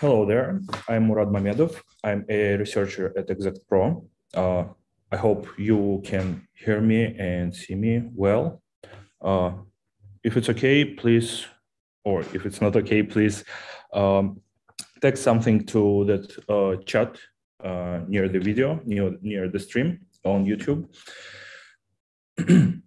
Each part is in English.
Hello there, I'm Murad Mamedov. I'm a researcher at ExactPro. Uh, I hope you can hear me and see me well. Uh, if it's okay, please, or if it's not okay, please um, text something to that uh, chat uh, near the video, near, near the stream on YouTube.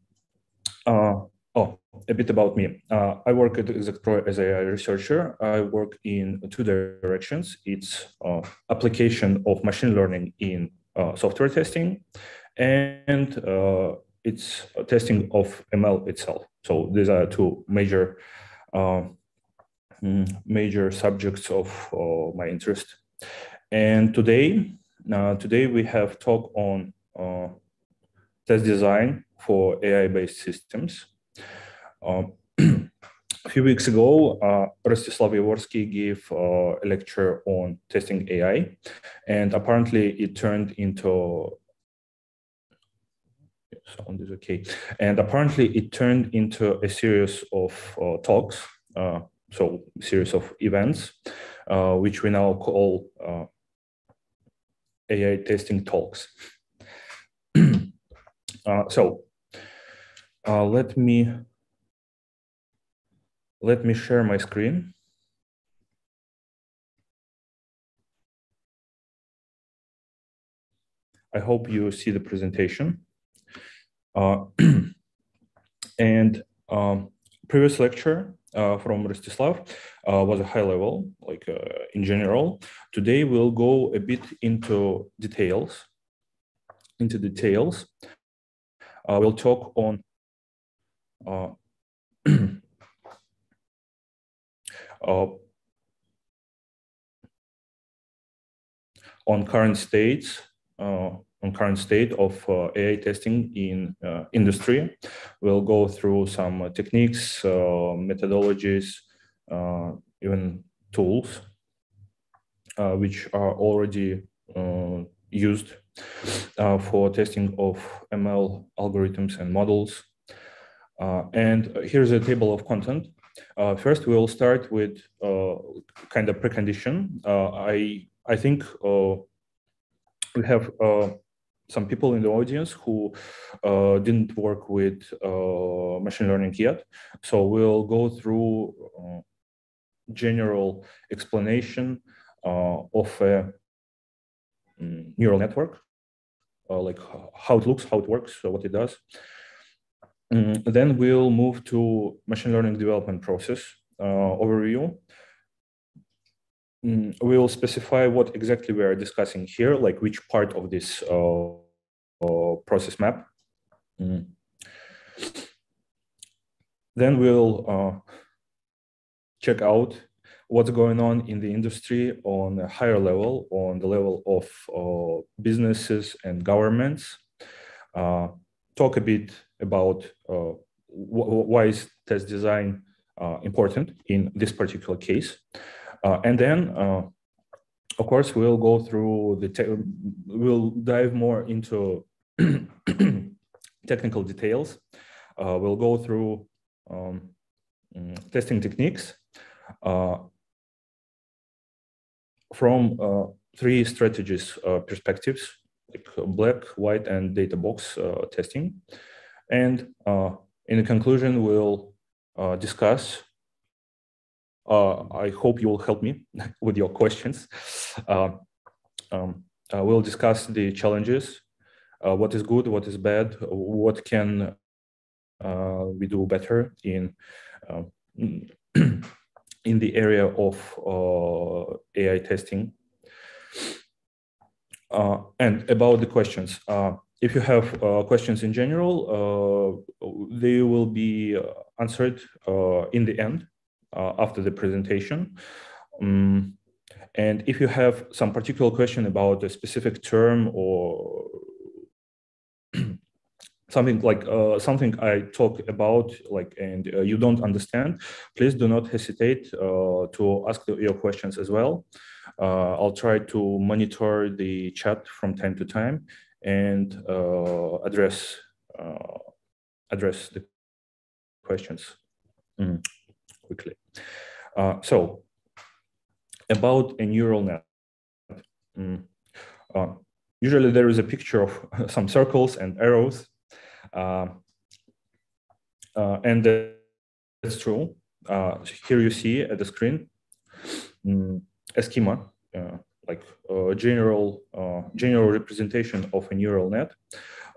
uh, a bit about me. Uh, I work at ExactPro as a researcher. I work in two directions. It's uh, application of machine learning in uh, software testing, and uh, it's testing of ML itself. So these are two major uh, mm, major subjects of uh, my interest. And today, today we have talk on test design for AI-based systems. Um, a few weeks ago, uh, Rostislav Yavorsky gave uh, a lecture on testing AI, and apparently it turned into sound is okay, and apparently it turned into a series of uh, talks, uh, so series of events, uh, which we now call uh, AI testing talks. so let me let me share my screen. I hope you see the presentation. Uh, and um, previous lecture uh, from Rostislav uh, was a high level, like uh, in general. Today we'll go a bit into details. Into details, uh, we'll talk on uh, on current states, uh, on current state of uh, AI testing in uh, industry. We'll go through some techniques, uh, methodologies, uh, even tools, which are already used for testing of ML algorithms and models. and here's a table of content uh, first, we'll start with uh, kind of precondition. Uh, I I think uh, we have uh, some people in the audience who uh, didn't work with machine learning yet, so we'll go through general explanation of a mm, neural network, like how it looks, how it works, what it does. Mm, then we'll move to machine learning development process uh, overview. Mm, we'll specify what exactly we are discussing here, like which part of this uh, uh, process map. Mm. Then we'll uh, check out what's going on in the industry on a higher level, on the level of uh, businesses and governments. Uh, talk a bit about uh, why is test design uh, important in this particular case. Uh, and then, of course, we'll go through the, we'll dive more into technical details. we'll go through um, testing techniques from uh, three strategies uh, perspectives, like black, white, and data box uh, testing. And uh, in conclusion, we'll uh, discuss. Uh, I hope you will help me with your questions. Um, we'll discuss the challenges, what is good, what is bad, what can we do better in in the area of uh, AI testing. Uh, and about the questions, uh, if you have uh, questions in general, uh, they will be uh, answered uh, in the end uh, after the presentation. Um, and if you have some particular question about a specific term or something like uh, something I talk about, like, and you don't understand, please do not hesitate to ask the, your questions as well. I'll try to monitor the chat from time to time and uh, address uh, address the questions mm, quickly. Uh, so about a neural net. Mm. Uh, usually there is a picture of some circles and arrows. Uh, uh, and that's true. Here you see at the screen um, a schema, like a general, uh, general representation of a neural net.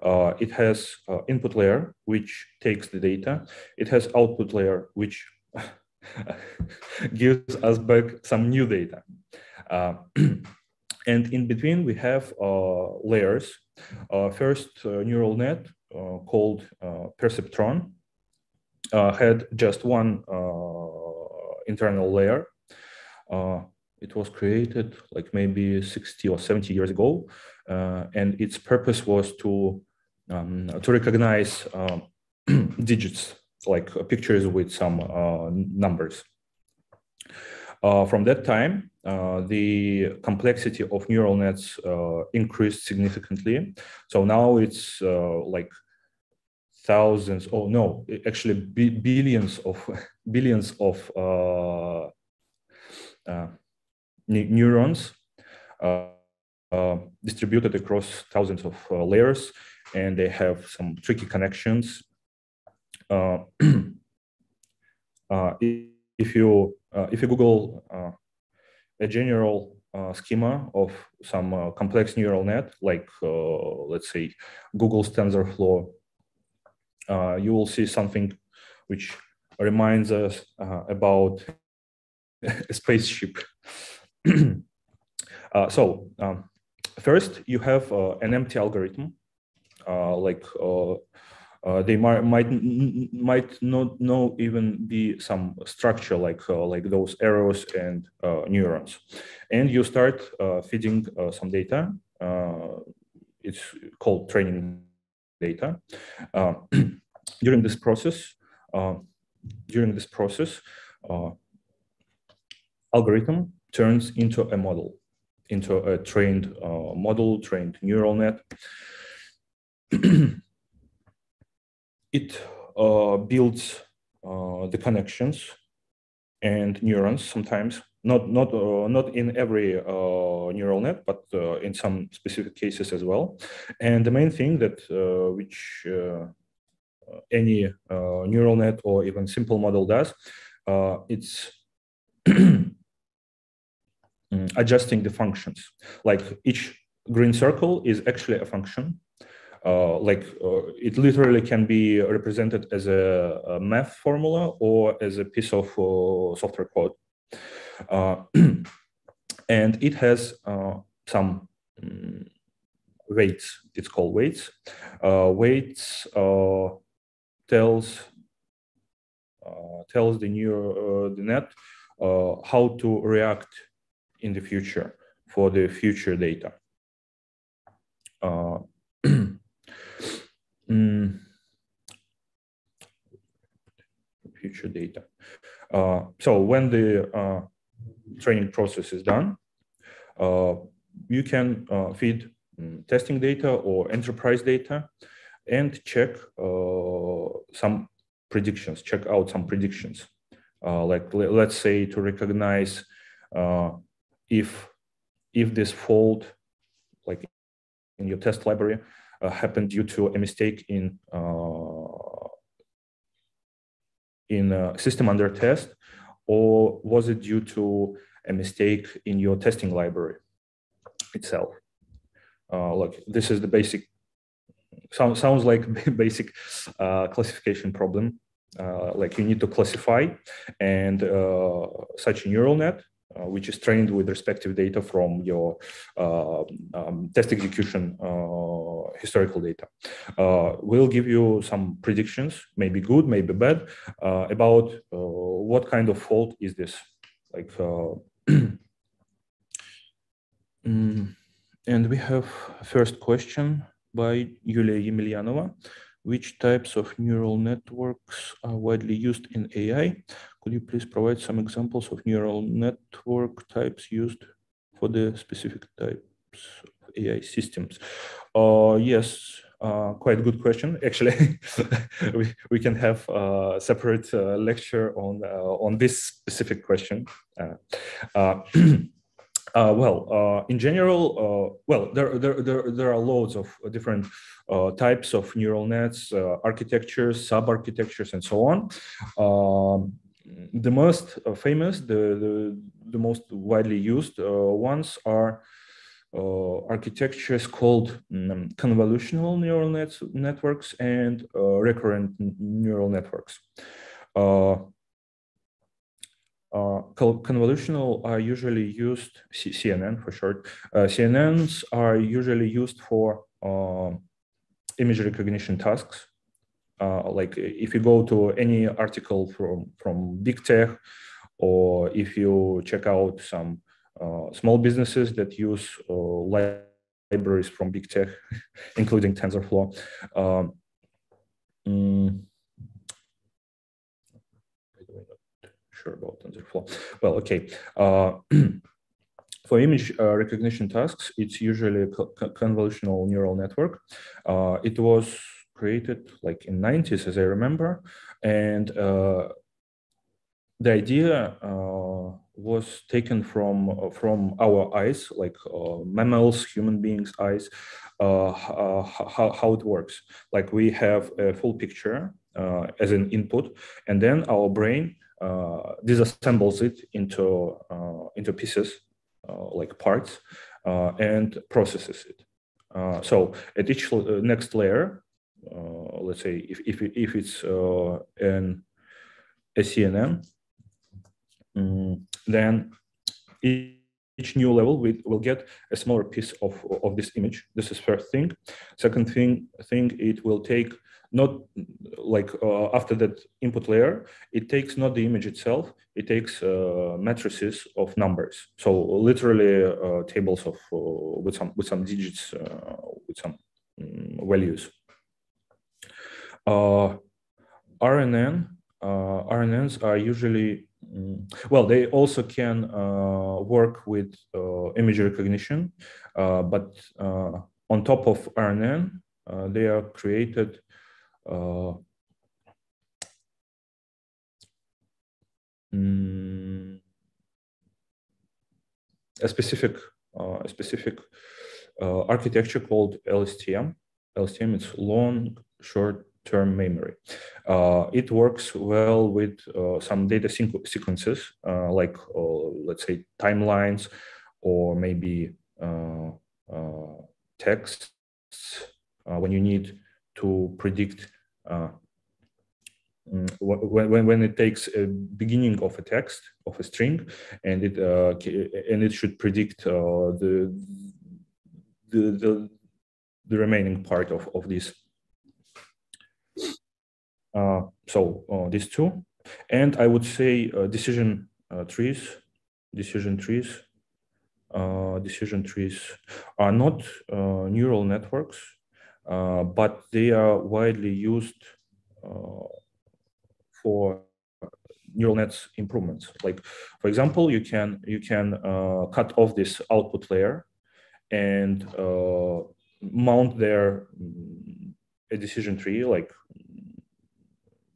Uh, it has uh, input layer, which takes the data. It has output layer, which gives us back some new data. Uh, and in between, we have uh, layers. Uh, first neural net called Perceptron had just one internal layer. It was created like maybe 60 or 70 years ago. and its purpose was to um, to recognize um, digits like pictures with some uh, numbers. Uh, from that time, uh, the complexity of neural nets increased significantly. So now it's like thousands oh no actually billions of billions of uh, uh, neurons uh, distributed across thousands of layers and they have some tricky connections uh, uh, if you uh, if you Google a general schema of some complex neural net, like let's say Google's TensorFlow, you will see something which reminds us about a spaceship. Uh, so um, first, you have uh, an empty algorithm, uh, like uh, they might might might not know even be some structure like uh, like those arrows and uh, neurons, and you start uh, feeding uh, some data. Uh, it's called training data. during this process, during this process, algorithm turns into a model, into a trained model, trained neural net. it uh, builds uh, the connections and neurons sometimes not not uh, not in every uh, neural net but uh, in some specific cases as well and the main thing that uh, which any neural net or even simple model does it's adjusting the functions like each green circle is actually a function uh, like uh, it literally can be represented as a, a, math formula or as a piece of uh, software code. and it has some um, weights. It's called weights. weights tells uh, tells the uh, the net uh, how to react in the future for the future data. Mm, future data. Uh, so when the uh, training process is done, uh, you can uh, feed um, testing data or enterprise data and check uh, some predictions, check out some predictions. Uh, like let's say to recognize if if this fault, like in your test library, uh, happened due to a mistake in uh, in a system under test, or was it due to a mistake in your testing library itself? Uh, look, this is the basic. Sounds sounds like basic uh, classification problem. Uh, like you need to classify, and uh, such a neural net uh, which is trained with respective data from your uh, um, test execution uh, historical data. we'll give you some predictions, maybe good, maybe bad, about what kind of fault is this. Like, mm, and we have first question by Yulia Yemelyanova. Which types of neural networks are widely used in AI? Could you please provide some examples of neural network types used for the specific types of AI systems? Uh, yes, Uh, quite good question. Actually, we, we can have a separate uh, lecture on uh, on this specific question. Uh, uh, well, in general, well, there, there, there, there are loads of different types of neural nets, architectures, sub-architectures, and so on. Um, the most famous, the, the, the most widely used ones are uh, architectures called um, convolutional neural nets, networks and uh, recurrent neural networks. Uh, convolutional are usually used, C CNN for short, CNNs are usually used for image recognition tasks. Uh, like if you go to any article from from big tech or if you check out some uh, small businesses that use uh, libraries from big tech, including TensorFlow. Um, mm, sure about TensorFlow. Well, okay. Uh, for image uh, recognition tasks, it's usually a co convolutional neural network. Uh, it was created like in 90s, as I remember, and uh, the idea was taken from uh, from our eyes, like uh, mammals, human beings' eyes, uh, how, how it works. Like we have a full picture as an input, and then our brain disassembles it into into pieces, like parts, and processes it. so at each next layer, let's say if if, if it's an a CNN, um, then each new level we will get a smaller piece of, of this image. This is first thing. Second thing, thing it will take not like uh, after that input layer, it takes not the image itself, it takes uh, matrices of numbers. So literally uh, tables of uh, with some with some digits uh, with some um, values. Uh, RNN RNNs are usually Mm. Well, they also can uh, work with uh, image recognition, uh, but uh, on top of RNN, uh, they are created mm, a specific a specific architecture called LSTM. LSTM is long short term memory. Uh, it works well with uh, some data sequences, uh, like uh, let's say timelines or maybe uh, uh, texts when you need to predict mm, when, when it takes a beginning of a text of a string and it and it should predict the, the the the remaining part of, of this so uh, these two, and I would say uh, decision trees, decision trees, decision trees are not neural networks, but they are widely used for neural nets improvements. Like, for example, you can you can uh, cut off this output layer and uh, mount there mm, a decision tree, like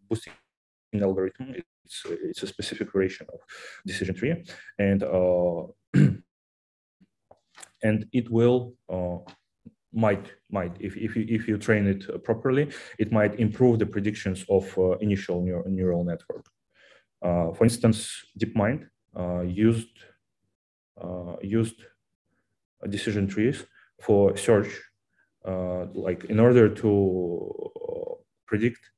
boosting algorithm. It's it's a specific variation of decision tree, and uh, and it will uh, might might if if you, if you train it properly, it might improve the predictions of uh, initial neur neural network. Uh, for instance, DeepMind uh, used uh, used decision trees for search, like in order to predict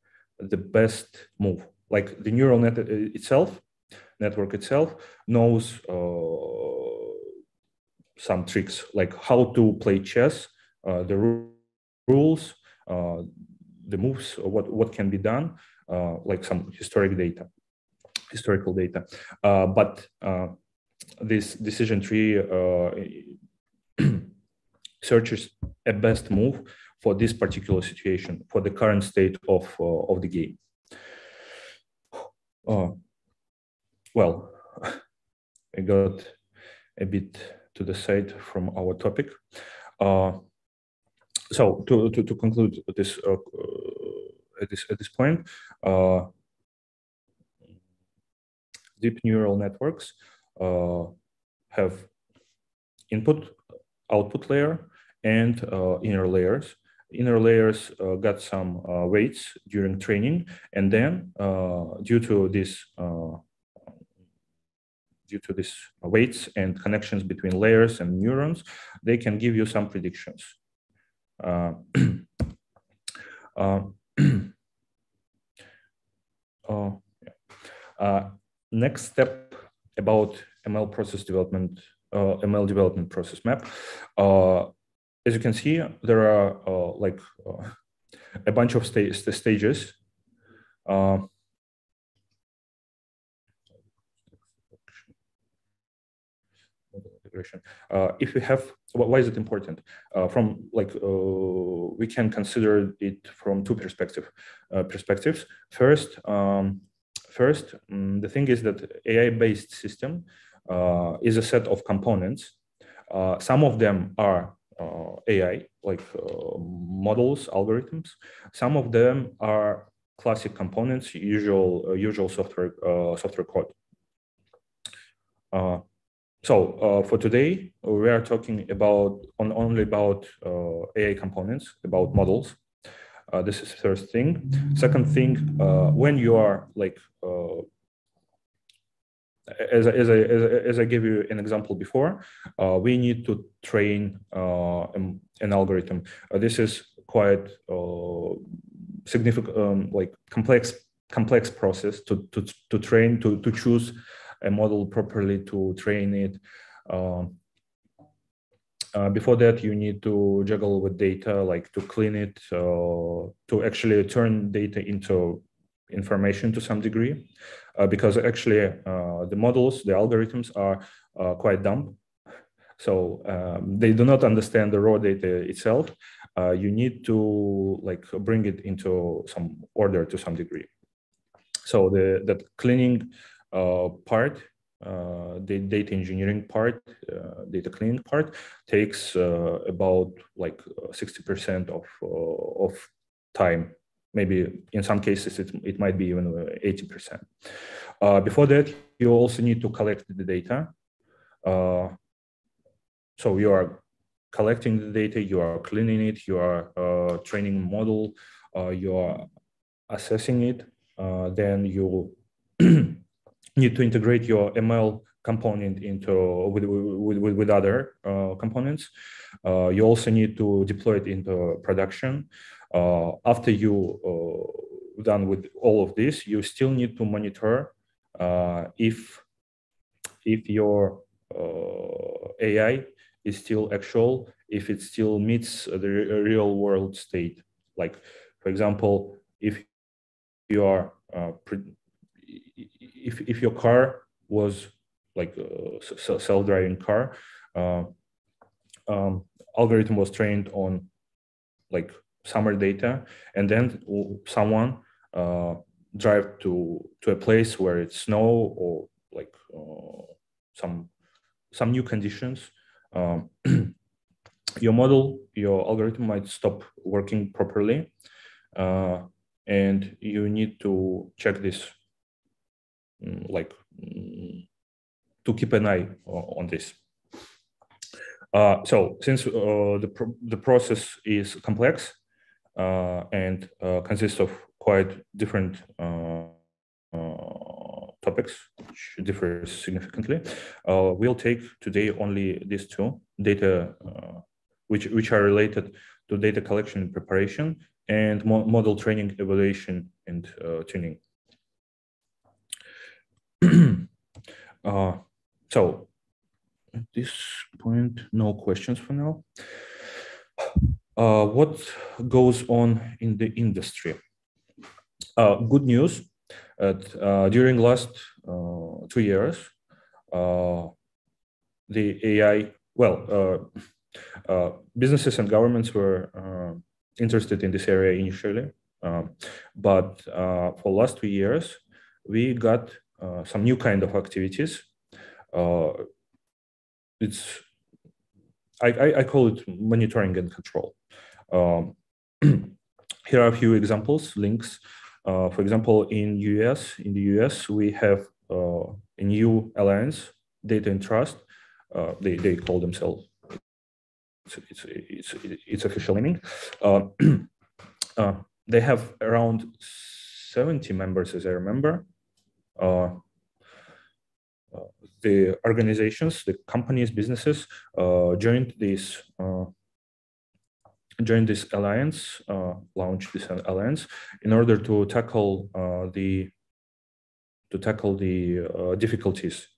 the best move. Like the neural net itself, network itself knows uh, some tricks, like how to play chess, uh, the rules, uh, the moves, what what can be done, uh, like some historic data, historical data. Uh, but uh, this decision tree searches a best move for this particular situation, for the current state of, uh, of the game. Uh, well, I got a bit to the side from our topic. Uh, so to, to, to conclude this at this at this point, uh, deep neural networks uh, have input, output layer, and uh, inner layers. Inner layers uh, got some uh, weights during training, and then due to this due to these weights and connections between layers and neurons, they can give you some predictions. Uh, uh, uh, uh, next step about ML process development, uh, ML development process map. Uh, as you can see, there are like a bunch of sta stages. integration. Uh, if we have, why is it important? Uh, from like, uh, we can consider it from two perspective, uh, perspectives. First, um, first, um, the thing is that AI-based system uh, is a set of components. Uh, some of them are AI, like models, algorithms. Some of them are classic components, usual usual software software code. Uh, so uh, for today, we are talking about on only about uh, AI components, about models. Uh, this is first thing. Second thing, uh, when you are like, uh, as, as, I, as, I, gave you an example before, uh, we need to train an, an, algorithm. this is quite significant, um, like complex complex process to, to, to train, to, to choose a model properly to train it. Um, uh, before that, you need to juggle with data, like to clean it, uh, to actually turn data into information to some degree, uh, because actually uh, the models, the algorithms are uh, quite dumb. So um, they do not understand the raw data itself. Uh, you need to like bring it into some order to some degree. So the that cleaning uh, part, uh, the data engineering part, uh, data cleaning part, takes about like 60% of of time. Maybe in some cases it, it might be even 80%. before that, you also need to collect the data. so you are collecting the data, you are cleaning it, you are uh, training model, uh, you are assessing it, uh, then you need to integrate your ML component into with with, with other uh, components. Uh, you also need to deploy it into production. Uh, after you uh, done with all of this, you still need to monitor uh, if if your uh, AI is still actual, if it still meets the real world state. Like, for example, if you are if if your car was like a self-driving car, uh, um, algorithm was trained on like summer data, and then someone uh, drive to to a place where it's snow or like uh, some some new conditions. Um, your model, your algorithm might stop working properly, uh, and you need to check this Mm, like mm, to keep an eye on this. Uh, so since uh, the, the process is complex uh, and uh, consists of quite different uh, uh, topics, which differ significantly, we'll take today only these two data, which, which are related to data collection and preparation and mo model training, evaluation, and tuning. so at this point, no questions for now. Uh, what goes on in the industry? Uh, good news. Uh, during last uh, two years, uh, the AI, well, uh, businesses and governments were interested in this area initially, um, but for last two years, we got some new kind of activities. Uh, it's I, I, I, call it monitoring and control. Um, here are a few examples, links. Uh, for example, in US, in the US, we have uh, a new alliance, Data and Trust. Uh, they, they call themselves, it's, it's, it's, it's official naming. Uh, uh, they have around 70 members, as I remember. Uh, the organizations, the companies, businesses joined this joined this alliance, uh, launched this alliance in order to tackle uh, the to tackle the uh, difficulties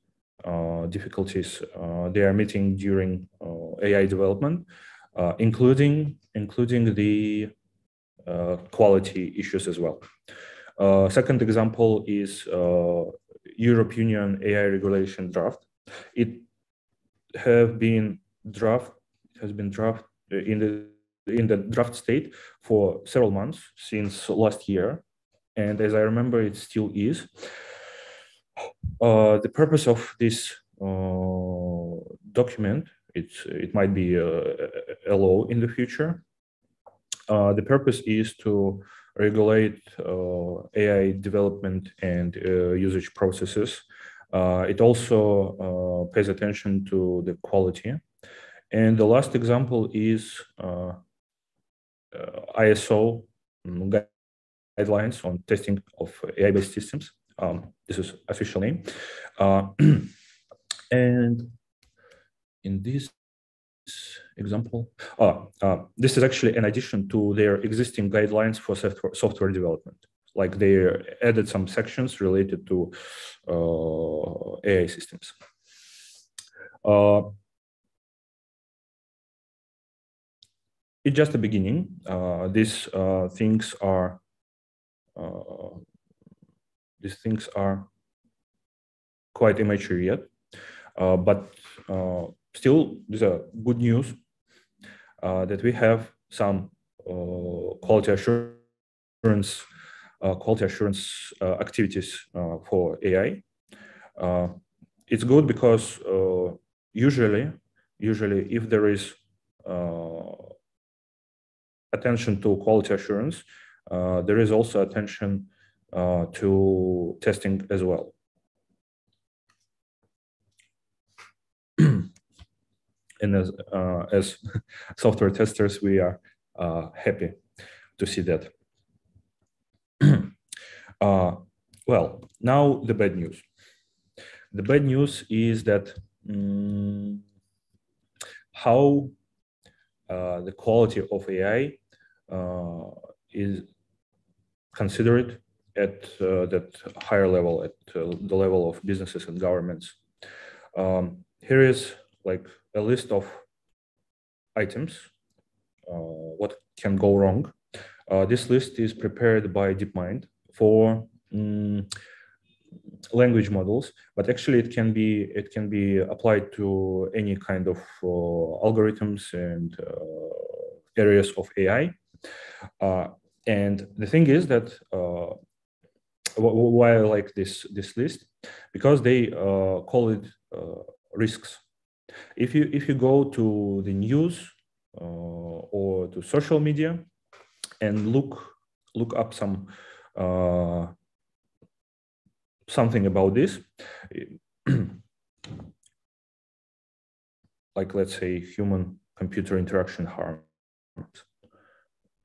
uh, difficulties uh, they are meeting during uh, AI development, including including the quality issues as well. second example is Europe Union AI regulation draft. It have been draft has been draft in the in the draft state for several months since last year. And as I remember, it still is. Uh, the purpose of this uh, document, it's, it might be a, a law in the future. Uh, the purpose is to regulate uh, AI development and uh, usage processes. Uh, it also pays attention to the quality. And the last example is ISO guidelines on testing of AI-based systems. Um, this is official name. Uh, and in this example, uh, uh, this is actually an addition to their existing guidelines for software, software development. Like they added some sections related to uh, AI systems. Uh, it's just the beginning. Uh, these uh, things are uh, these things are quite immature yet, but still, are good news uh, that we have some uh, quality assurance uh, quality assurance uh, activities for AI. it's good because usually, usually, if there is attention to quality assurance, uh, there is also attention uh, to testing as well. And as, uh, as software testers, we are uh, happy to see that. Uh, well, now the bad news. The bad news is that um, how uh, the quality of AI uh, is considered at uh, that higher level, at the level of businesses and governments. Um, here is like a list of items, what can go wrong. this list is prepared by DeepMind for um, language models, but actually it can be it can be applied to any kind of uh, algorithms and uh, areas of AI. Uh, and the thing is that uh, why I like this this list because they uh, call it uh, risks. If you if you go to the news uh, or to social media and look look up some uh, something about this, like let's say human computer interaction harms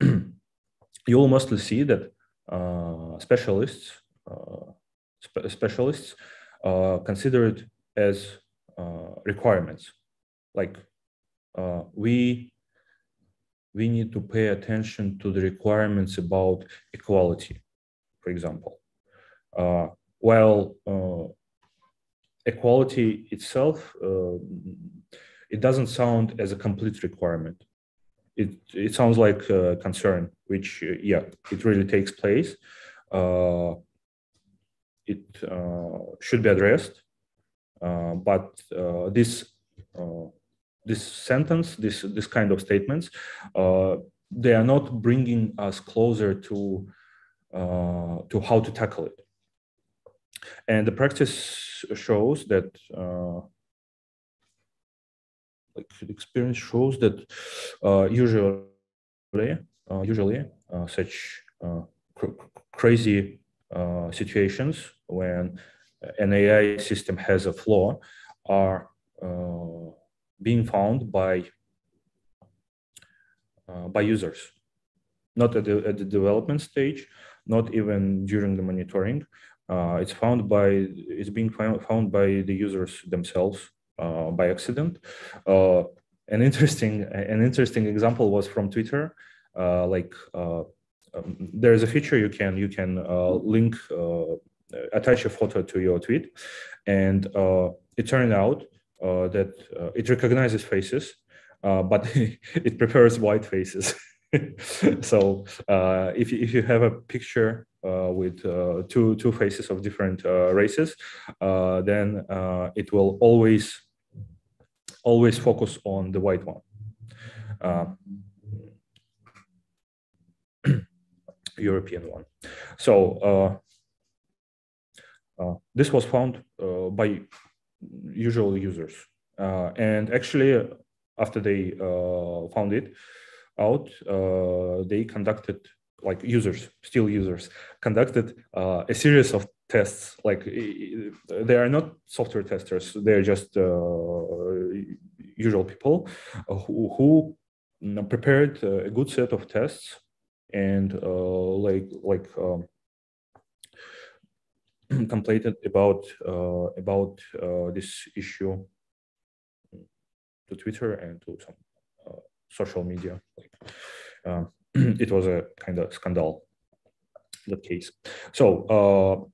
you will mostly see that uh, specialists uh, spe specialists uh, consider it as requirements. Like uh, we we need to pay attention to the requirements about equality, for example. Uh, while equality itself, it doesn't sound as a complete requirement it it sounds like a concern, which uh, yeah, it really takes place. Uh, it uh, should be addressed, uh, but uh, this uh, this sentence, this this kind of statements, they are not bringing us closer to to how to tackle it. And the practice shows that like experience shows that uh, usually uh, usually uh, such uh, cr crazy situations when an AI system has a flaw are being found by by users, not at the, at the development stage, not even during the monitoring. Uh, it's found by it's being found by the users themselves uh, by accident. Uh, an interesting an interesting example was from Twitter. like um, there is a feature you can you can link attach a photo to your tweet, and it turned out that it recognizes faces, but it prefers white faces. so uh, if, you, if you have a picture uh, with uh, two two faces of different uh, races, uh, then uh, it will always always focus on the white one. European one. So this was found by usual users, and actually after they found it, out, uh, they conducted like users, still users, conducted uh, a series of tests. Like they are not software testers; they're just uh, usual people who, who prepared a good set of tests and like like. Um, completed about uh, about uh, this issue to Twitter and to some social media. Um, it was a kind of scandal, that case. So uh,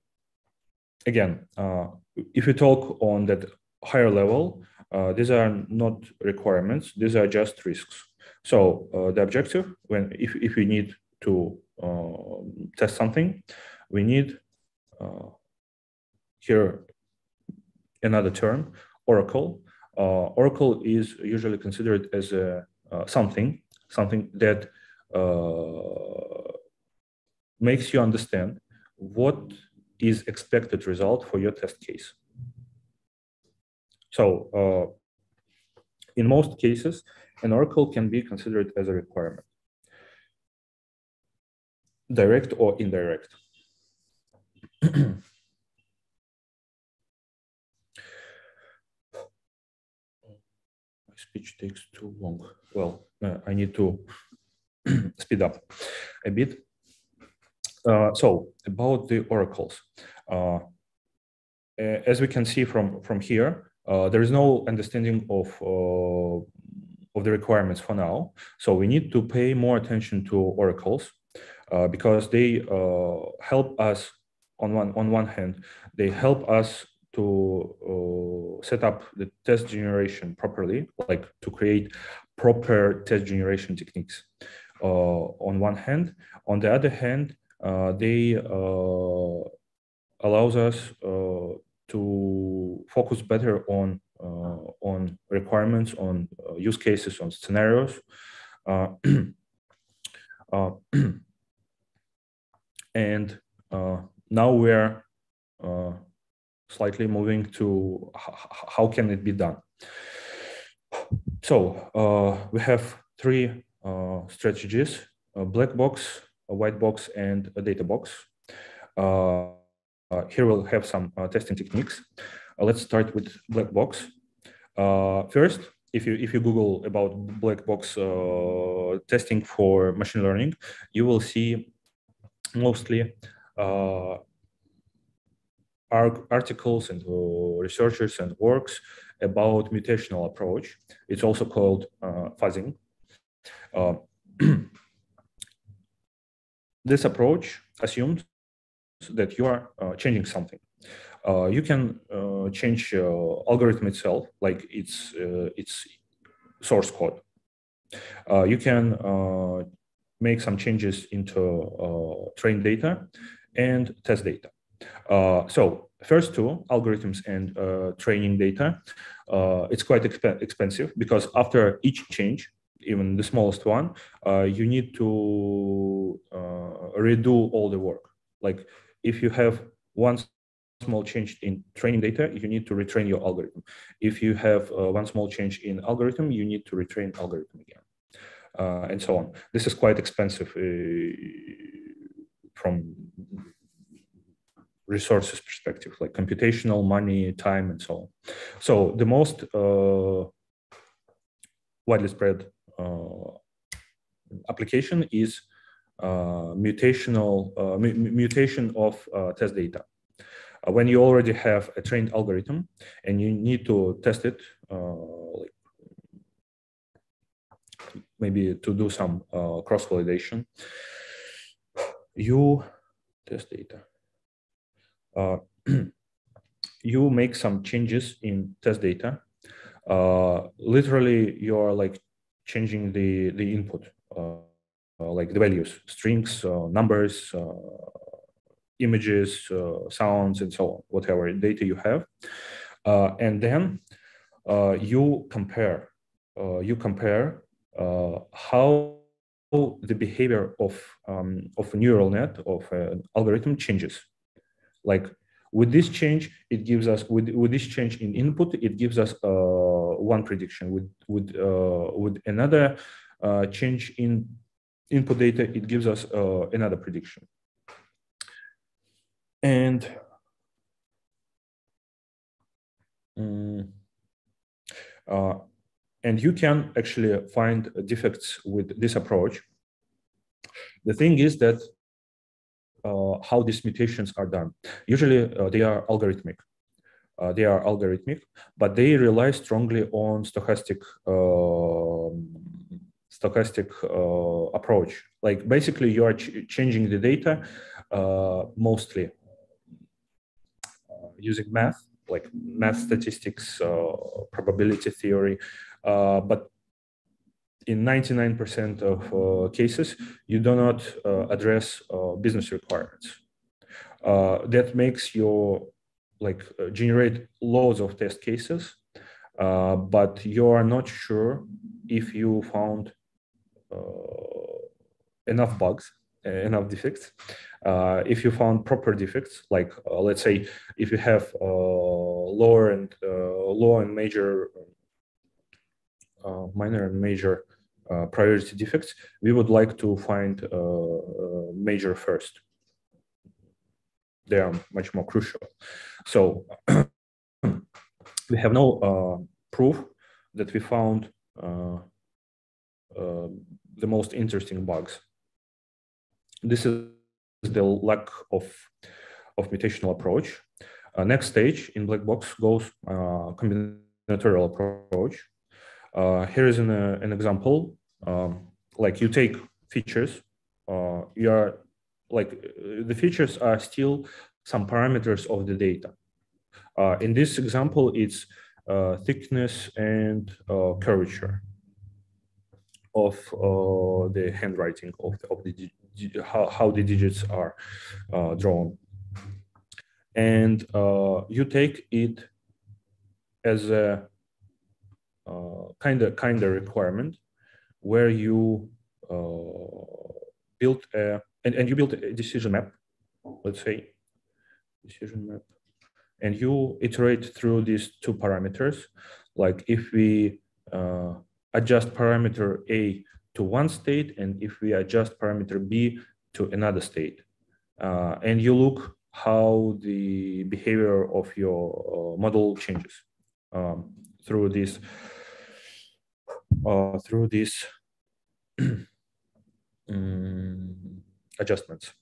again, uh, if you talk on that higher level, uh, these are not requirements, these are just risks. So uh, the objective, when if, if we need to uh, test something, we need uh, here another term, Oracle. Oracle is usually considered as a uh, something, something that uh, makes you understand what is expected result for your test case. So uh, in most cases, an oracle can be considered as a requirement, direct or indirect. speech takes too long. Well, uh, I need to speed up a bit. Uh, so about the oracles, uh, as we can see from from here, uh, there is no understanding of uh, of the requirements for now. So we need to pay more attention to oracles uh, because they help us on one on one hand. They help us to uh, set up the test generation properly, like to create proper test generation techniques uh, on one hand. On the other hand, uh, they uh, allows us uh, to focus better on uh, on requirements, on use cases, on scenarios. and now we're slightly moving to how can it be done. So uh, we have three uh, strategies, a black box, a white box, and a data box. Uh, uh here we'll have some uh, testing techniques. Uh, let's start with black box. first, if you if you Google about black box testing for machine learning, you will see mostly articles and uh, researchers and works about mutational approach. It's also called uh, fuzzing. Uh, this approach assumes that you are uh, changing something. Uh, you can uh, change algorithm itself, like its its source code. you can make some changes into train data and test data. Uh, so first two, algorithms and uh, training data, uh, it's quite exp expensive because after each change, even the smallest one, uh, you need to uh, redo all the work. Like if you have one small change in training data, you need to retrain your algorithm. If you have one small change in algorithm, you need to retrain algorithm again. uh, and so on. This is quite expensive uh, from resources perspective, like computational money, time, and so on. So the most uh, widely spread uh, application is uh, mutational uh, mutation of test data. when you already have a trained algorithm and you need to test it, like maybe to do some cross validation, you test data. Uh, you make some changes in test data. Uh, literally, you are like changing the the input, uh, uh like the values, strings, uh, numbers, uh, images, sounds, and so on, whatever data you have, and then you compare. you compare how the behavior of um, of a neural net of an algorithm changes like with this change, it gives us with, with this change in input, it gives us uh, one prediction. With with uh, with another uh, change in input data, it gives us uh, another prediction. And um, and you can actually find defects with this approach. The thing is that uh, how these mutations are done. Usually uh, they are algorithmic. Uh, they are algorithmic, but they rely strongly on stochastic um, stochastic approach. Like basically, you are ch changing the data mostly using math, like math statistics, probability theory, but in 99% of uh, cases, you do not uh, address uh, business requirements. Uh, that makes your like uh, generate loads of test cases, uh, but you are not sure if you found enough bugs, enough defects. if you found proper defects, like let's say if you have lower and low and major uh, minor and major uh, priority defects, we would like to find uh, major first. They are much more crucial. So we have no uh, proof that we found uh, the most interesting bugs. This is the lack of, of mutational approach. Uh, next stage in black box goes uh, combinatorial approach. Uh, here is an, uh, an example. Um, like you take features, uh, you are like the features are still some parameters of the data. Uh, in this example, it's uh, thickness and uh, curvature of the handwriting of, of the how, how the digits are drawn. And you take it as a kind of kind of requirement where you uh, build a and, and you build a decision map let's say decision map and you iterate through these two parameters. Like if we uh, adjust parameter a to one state and if we adjust parameter b to another state uh, and you look how the behavior of your uh, model changes um, through this uh, through these um, adjustments.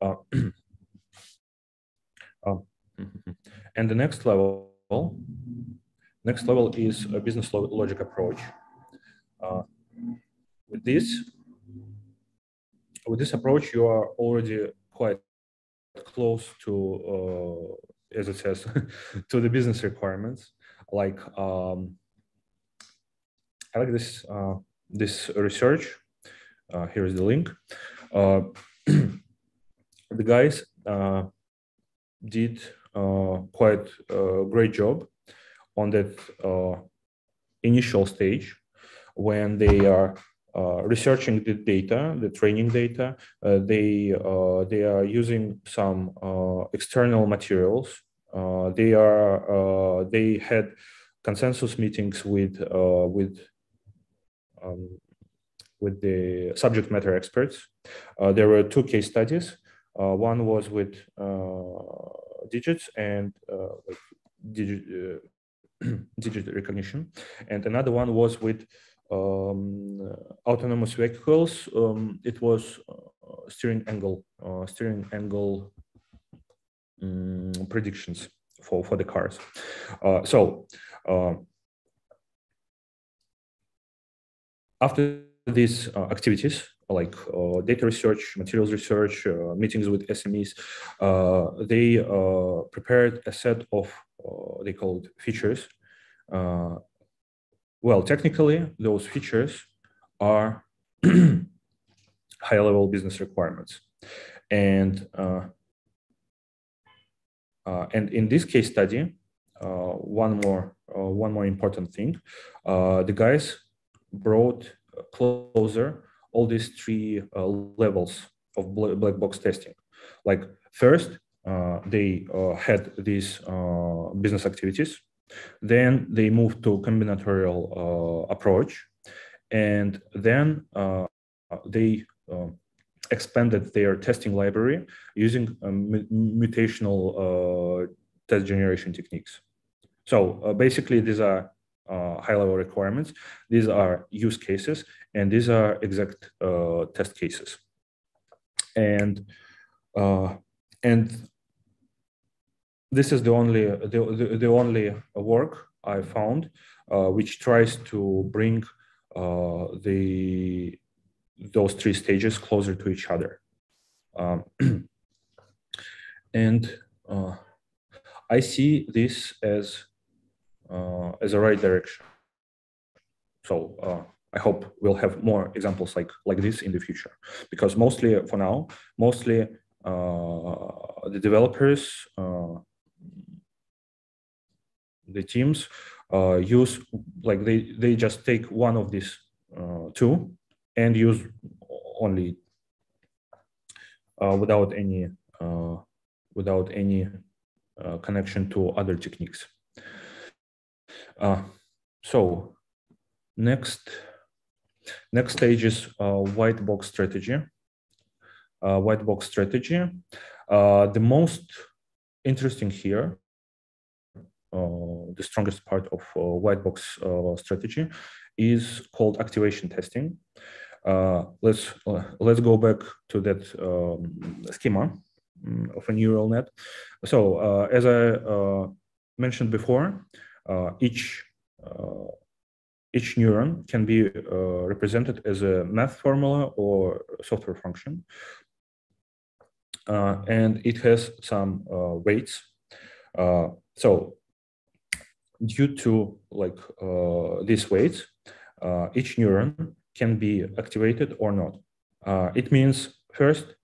Uh, uh, and the next level, next level is a business logic approach. Uh, with this, with this approach, you are already quite close to, uh, as it says, to the business requirements. Like um, I like this uh, this research. Uh, here is the link. Uh, the guys uh, did uh, quite a great job on that initial stage when they are uh, researching the data, the training data. Uh, they uh, they are using some uh, external materials. Uh, they are uh, they had consensus meetings with with um, with the subject matter experts. there were two case studies. one was with digits and digit, digit recognition, and another one was with um, autonomous vehicles, um, it was uh, steering angle, uh, steering angle um, predictions for, for the cars. Uh, so uh, after these uh, activities, like uh, data research, materials research, meetings with SMEs, they prepared a set of, they called features well, technically, those features are high-level business requirements, and uh, uh, and in this case study, uh, one more uh, one more important thing, uh, the guys brought closer all these three uh, levels of black box testing. Like first, they had these business activities then they moved to combinatorial uh, approach, and then uh, they uh, expanded their testing library using um, mutational test generation techniques. So basically, these are uh, high-level requirements. These are use cases, and these are exact uh, test cases. And uh, and this is the only the, the, the only work I found uh, which tries to bring uh, the those three stages closer to each other. Um, and uh, I see this as uh, as a right direction. So uh, I hope we'll have more examples like like this in the future, because mostly for now, mostly uh, the developers the teams uh, use like they they just take one of these uh, two and use only uh, without any uh, without any uh, connection to other techniques. Uh, so next next stage is white box strategy. white box strategy. the most interesting here the strongest part of uh, white box uh, strategy is called activation testing. let's let's go back to that um, schema mm, of a neural net. So as I mentioned before, each each neuron can be uh, represented as a math formula or software function. Uh, and it has some uh, weights. so due to like uh, these weights, uh, each neuron can be activated or not. Uh, it means first,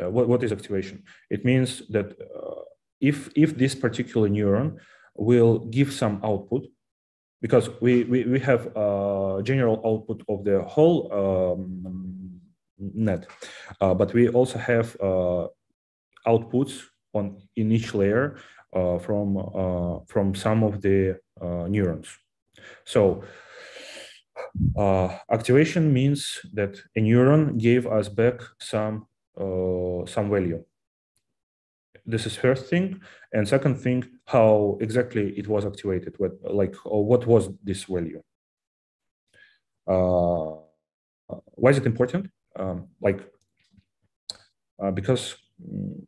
uh, what, what is activation? It means that uh, if, if this particular neuron will give some output, because we, we, we have a general output of the whole um, net, uh, but we also have outputs on in each layer uh, from uh, from some of the uh, neurons. So activation means that a neuron gave us back some some value. This is first thing. And second thing how exactly it was activated what like what was this value? Uh, why is it important? Um, like uh, because mm,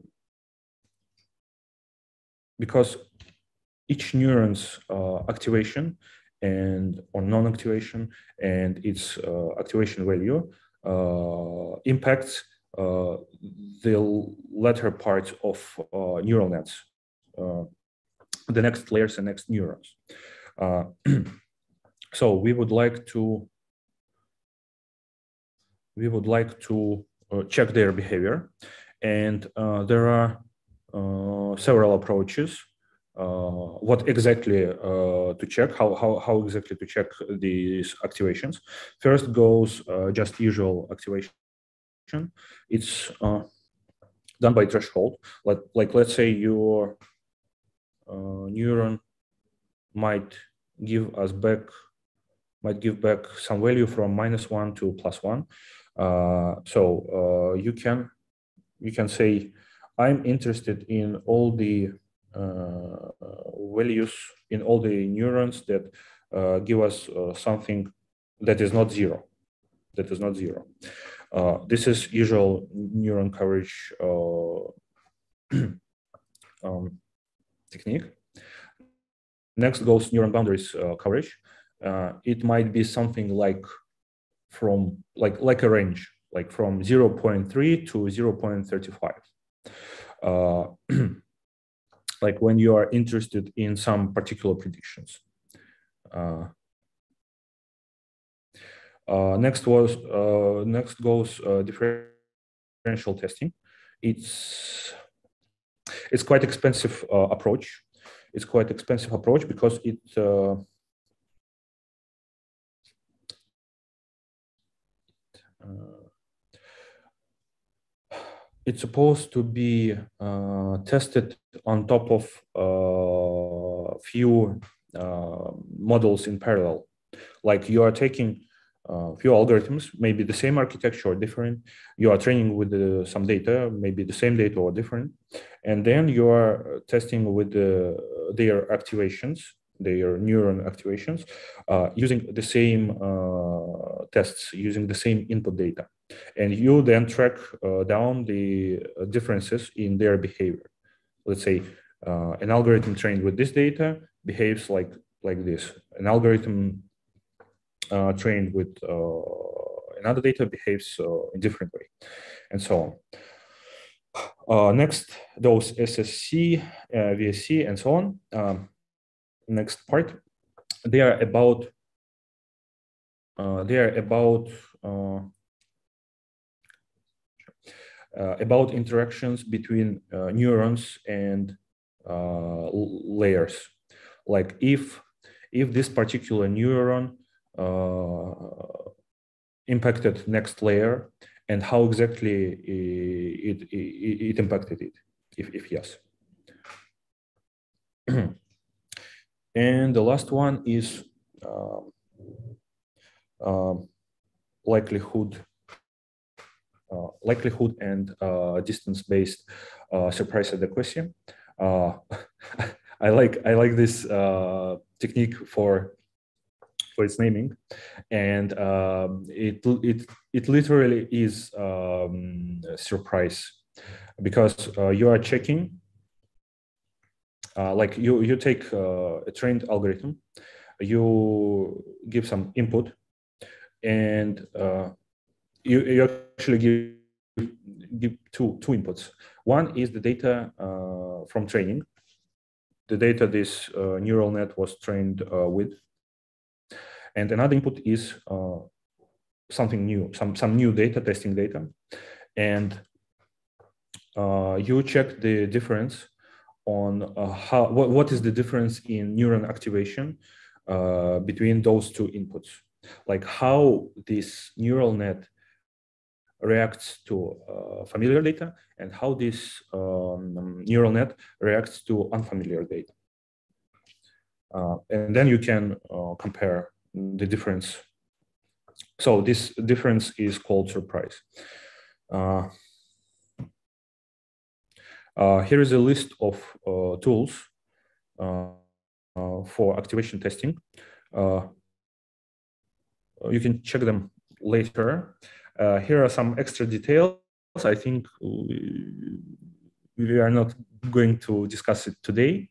because each neuron's uh, activation and or non-activation and its uh, activation value uh, impacts uh, the latter part of uh, neural nets, uh, the next layers and next neurons. so we would like to we would like to check their behavior, and there are several approaches uh, what exactly uh, to check, how, how, how exactly to check these activations. First goes uh, just usual activation. It's done by threshold. Like, like let's say your neuron might give us back might give back some value from minus one to plus one. Uh, so uh, you can you can say I'm interested in all the uh, values in all the neurons that uh, give us uh, something that is not zero, that is not zero. this is usual neuron coverage um, technique. Next goes neuron boundaries coverage. it might be something like from like like a range like from 0.3 to 0.35 uh, like when you are interested in some particular predictions. Uh, uh, next was uh, next goes uh, differential testing. It's it's quite expensive uh, approach. It's quite expensive approach because it it's supposed to be uh, tested on top of a uh, few uh, models in parallel. Like you are taking a uh, few algorithms, maybe the same architecture or different. You are training with the, some data, maybe the same data or different. And then you are testing with the, their activations, their neuron activations, uh, using the same uh, tests, using the same input data. And you then track uh, down the differences in their behavior let's say uh, an algorithm trained with this data behaves like like this. An algorithm uh, trained with uh, another data behaves uh, in different way, and so on. Uh, next, those SSC, uh, VSC, and so on. Um, next part, they are about they are about uh, about interactions between uh, neurons and uh, layers. Like if if this particular neuron impacted next layer and how exactly it, it, it impacted it, if, if yes. and the last one is uh, uh, likelihood uh, likelihood and uh, distance-based uh, surprise adequacy. I like I like this technique for for its naming, and um, it it it literally is um, surprise because uh, you are checking uh, like you you take uh, a trained algorithm. You give some input and you, you actually give, give two, two inputs. One is the data uh, from training, the data this uh, neural net was trained uh, with. And another input is uh, something new, some, some new data, testing data. And uh, you check the difference on uh, how, what, what is the difference in neuron activation between those two inputs like how this neural net reacts to uh, familiar data and how this um, neural net reacts to unfamiliar data. Uh, and then you can uh, compare the difference. So this difference is called surprise. Uh, uh, here is a list of uh, tools for activation testing. You can check them later. Uh, here are some extra details. I think we are not going to discuss it today.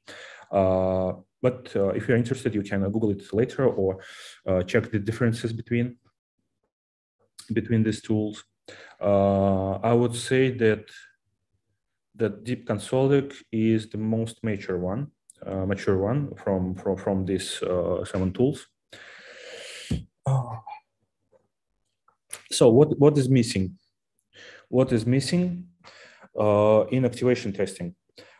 Uh, but uh, if you're interested, you can Google it later or uh, check the differences between between these tools. Uh, I would say that that DeepConcolic is the most mature one, uh, mature one from from from these seven tools. So what, what is missing? What is missing uh, in activation testing?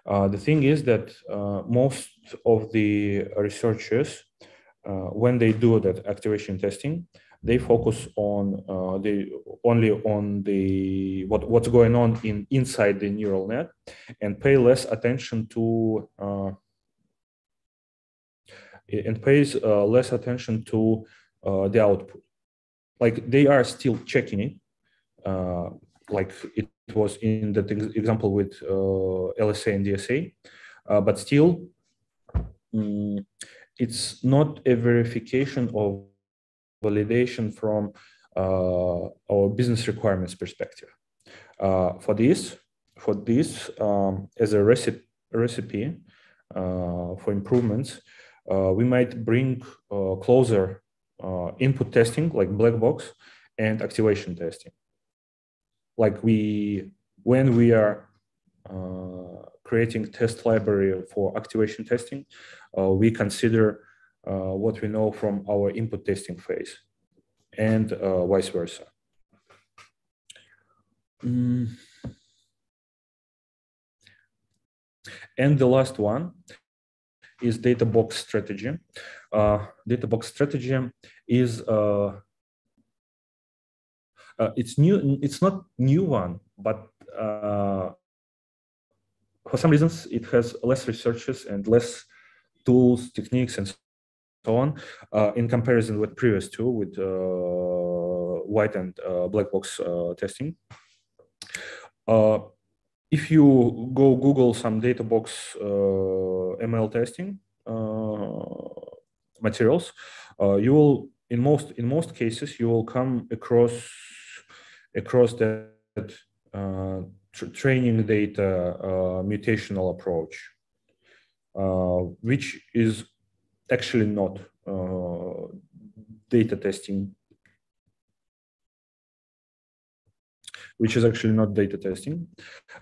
Uh, the thing is that uh, most of the researchers, uh, when they do that activation testing, they focus on uh, the only on the what what's going on in inside the neural net, and pay less attention to uh, and pays less attention to the output. Like they are still checking it, like it was in that example with uh, LSA and DSA, uh, but still, um, it's not a verification of validation from uh, our business requirements perspective. Uh, for this, for this um, as a recipe, recipe uh, for improvements, uh, we might bring closer input testing like black box and activation testing like we when we are uh, creating test library for activation testing, uh, we consider uh, what we know from our input testing phase and uh, vice versa. Mm. And the last one is data box strategy. Uh, data box strategy is uh, uh, it's new. It's not new one, but uh, for some reasons it has less researchers and less tools, techniques, and so on uh, in comparison with previous two with uh, white and uh, black box uh, testing. If you go Google some data box ML testing materials, you will in most in most cases you will come across across that uh, tr training data uh, mutational approach, uh, which is actually not data testing which is actually not data testing.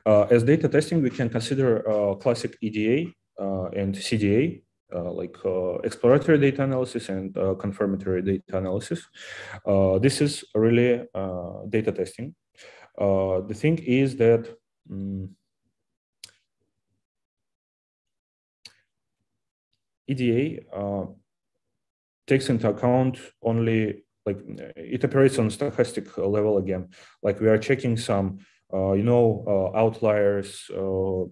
Uh, as data testing, we can consider uh, classic EDA uh, and CDA, like exploratory data analysis and confirmatory data analysis. this is really data testing. Uh, the thing is that um, EDA uh, takes into account only like it operates on stochastic level again. Like we are checking some, uh, you know, uh, outliers, uh,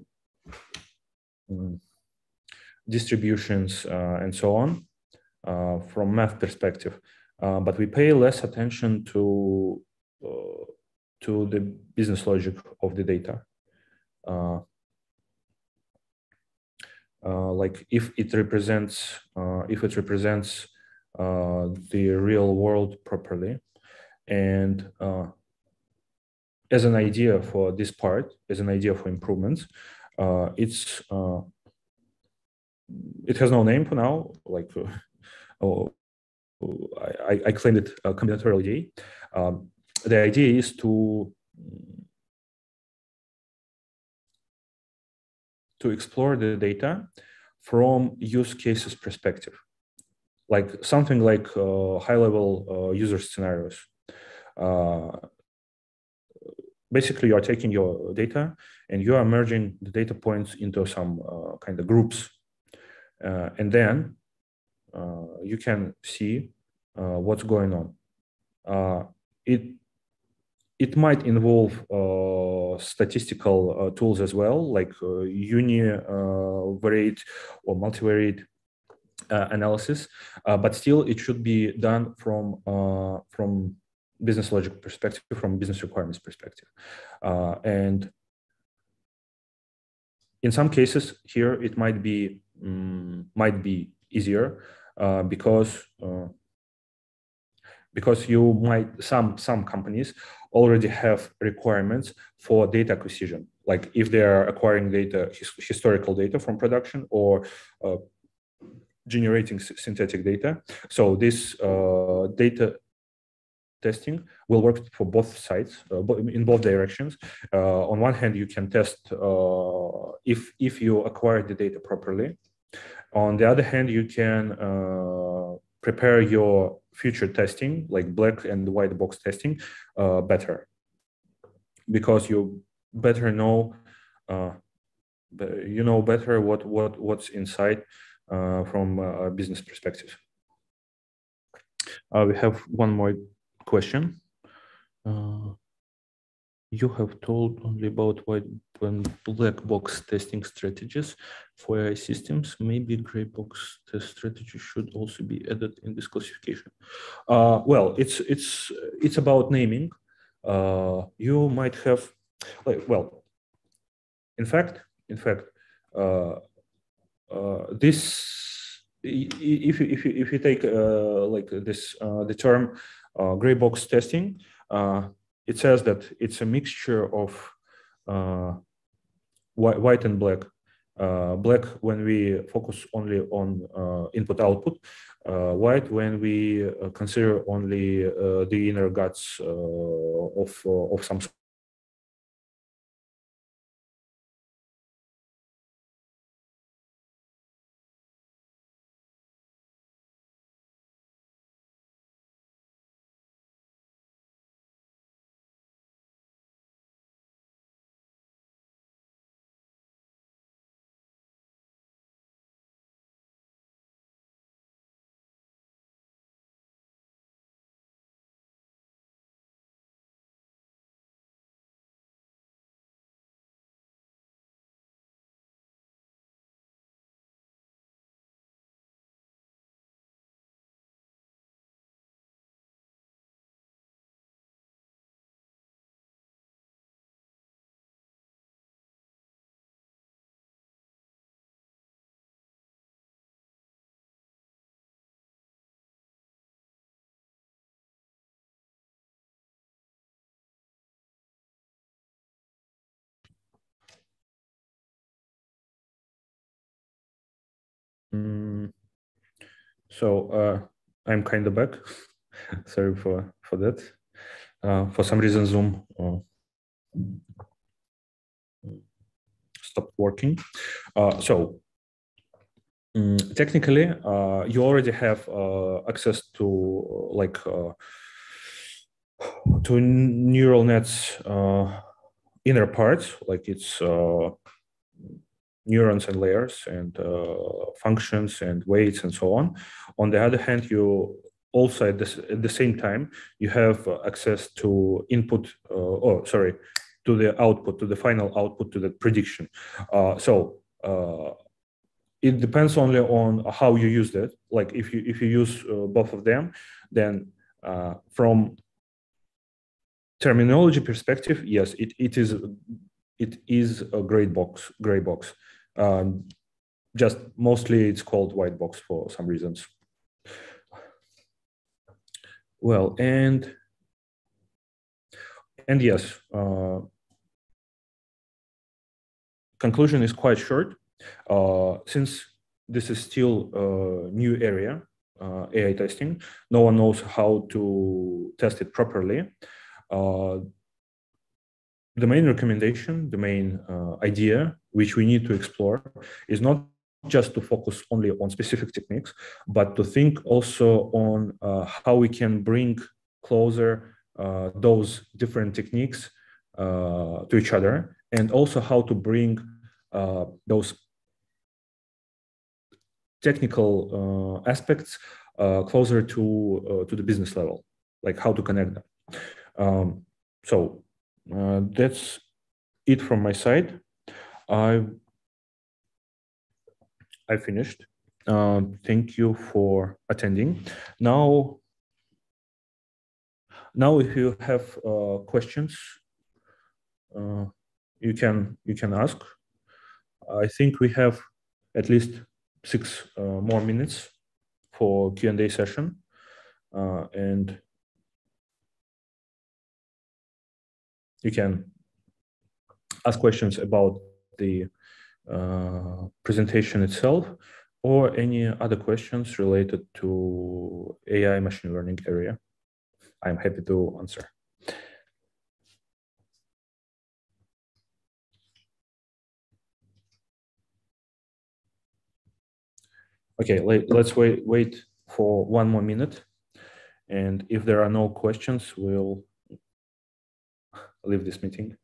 mm, distributions, uh, and so on from math perspective. but we pay less attention to to the business logic of the data. Uh, uh, like if it represents uh, if it represents uh, the real world properly, and uh, as an idea for this part, as an idea for improvements, uh, it's it has no name for now. Like oh, I, I claimed it combinatorial EDA. Um, the idea is to to explore the data from use cases perspective, like something like uh, high level uh, user scenarios. Uh, basically, you are taking your data and you are merging the data points into some kind of groups. And then you can see what's going on. it it might involve uh, statistical uh, tools as well, like uh, univariate or multivariate analysis, uh, but still it should be done from from business logic perspective, from business requirements perspective, and in some cases here it might be um, might be easier because because you might some some companies already have requirements for data acquisition, like if they are acquiring data, his, historical data from production or uh, generating synthetic data. So this uh, data testing will work for both sides, uh, in both directions. Uh, on one hand, you can test uh, if, if you acquire the data properly. On the other hand, you can uh, prepare your future testing, like black and white box testing, uh, better because you better know you know better what what what's inside from a business perspective. Uh, we have one more question. Uh, you have told only about white and black box testing strategies for AI systems. Maybe gray box test strategy should also be added in this classification. Uh, well, it's it's it's about naming. Uh, you might have, like, well, in fact, in fact, uh, uh this if you if you if you take uh, like this uh, the term gray box testing it says that it's a mixture of uh, white and black. Uh, black when we focus only on uh, input output, uh, white when we uh, consider only uh, the inner guts of of some Mm, so uh, I'm kind of back. Sorry for for that. Uh, for some reason, Zoom uh, stopped working. Uh, so um, technically, uh, you already have access to like to neural nets inner parts, like it's neurons and layers and uh, functions and weights and so on. On the other hand, you also at, this, at the same time you have access to input. Uh, oh, sorry, to the output, to the final output, to the prediction. Uh, so uh, it depends only on how you use that. Like if you if you use uh, both of them, then uh, from terminology perspective, yes, it, it is it is a gray box, gray box. Um, just mostly it's called white box for some reasons. Well, and and yes, uh, conclusion is quite short. Uh, since this is still a new area, uh, AI testing, no one knows how to test it properly. The main recommendation, the main uh, idea which we need to explore is not just to focus only on specific techniques, but to think also on uh, how we can bring closer uh, those different techniques uh, to each other, and also how to bring uh, those technical uh, aspects closer to to the business level, like how to connect them. Um, so that's it from my side. I I finished. Uh, thank you for attending. Now, now if you have uh, questions, uh, you can you can ask. I think we have at least six uh, more minutes for Q and A session, uh, and you can ask questions about the uh, presentation itself or any other questions related to AI machine learning area. I'm happy to answer. Okay, let, let's wait, wait for one more minute. And if there are no questions, we'll leave this meeting.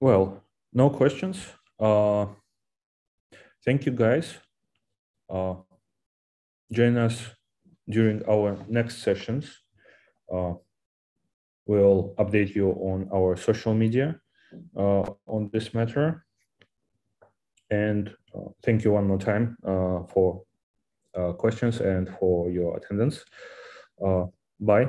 Well, no questions. Uh, thank you, guys. Uh, join us during our next sessions. Uh, we'll update you on our social media uh, on this matter. And uh, thank you one more time uh, for questions and for your attendance. Bye.